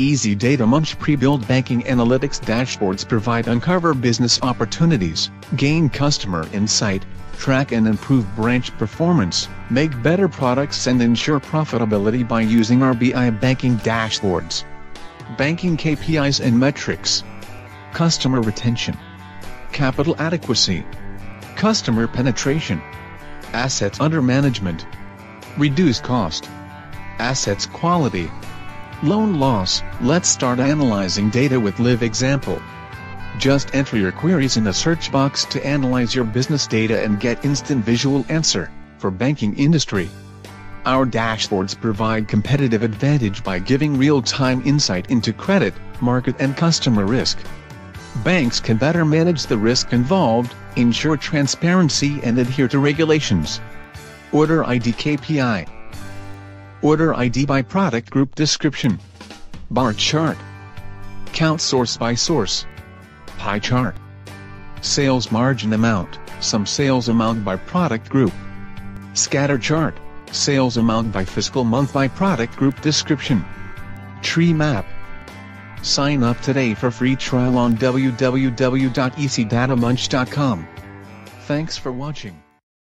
EzDataMunch pre-built banking analytics dashboards provide uncover business opportunities, gain customer insight, track and improve branch performance, make better products and ensure profitability by using our BI banking dashboards. Banking KPIs and metrics. Customer retention. Capital adequacy. Customer penetration. Assets under management. Reduce cost. Assets quality. Loan loss. Let's start analyzing data with live example. Just enter your queries in the search box to analyze your business data and get instant visual answer for banking industry. Our dashboards provide competitive advantage by giving real-time insight into credit, market and customer risk. Banks can better manage the risk involved, ensure transparency and adhere to regulations. Order ID KPI Order ID by product group description. Bar chart. Count source by source. Pie chart. Sales margin amount, some sales amount by product group. Scatter chart, sales amount by fiscal month by product group description. Tree map. Sign up today for free trial on www.ezdatamunch.com. Thanks for watching.